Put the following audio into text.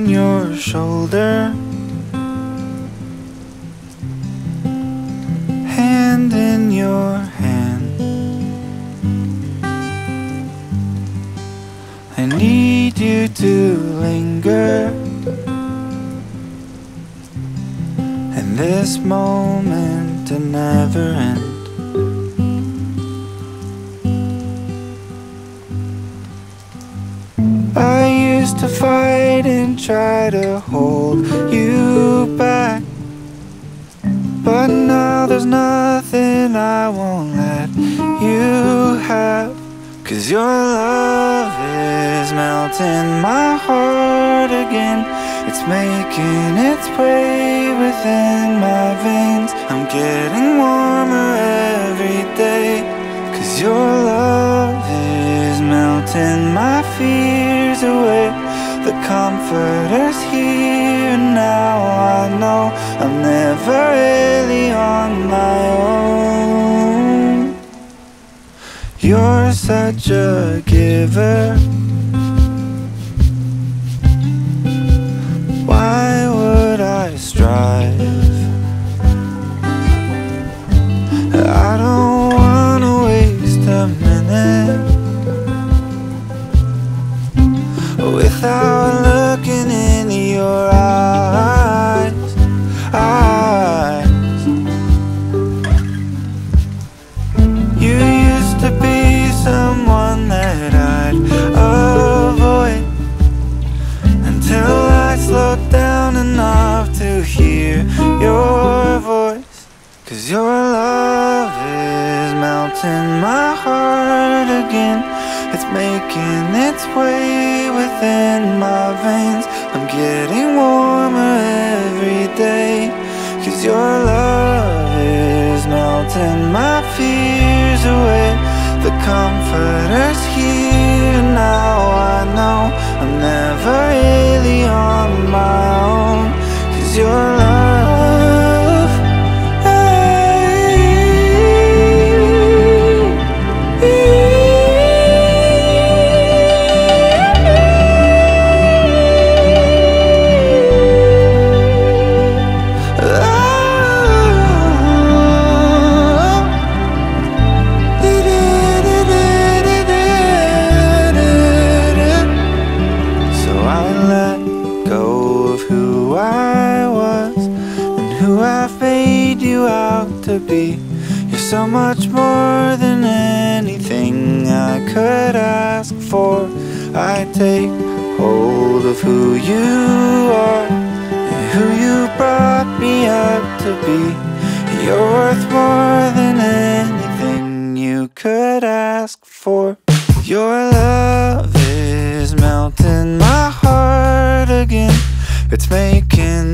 on your shoulder. Hand in your hand. I need you to linger. And this moment to never end. I used to fight and try to hold you back. But now there's nothing I won't let you have. Cause your love is melting my heart again. It's making its way within my veins. I'm getting warmer every day. Cause your love is melting my fears away. The comforter's here now. I know I'm never really on my own. You're such a giver. Your eyes. eyes. You used to be someone that I'd avoid until I slowed down enough to hear your voice. Cause your love is melting my heart again. It's making its way within my veins. I'm getting warmer every day. Cause your love is melting my fears away. The comforter's here to be. You're so much more than anything I could ask for. I take hold of who you are and who you brought me up to be. You're worth more than anything you could ask for. Your love is melting my heart again. It's making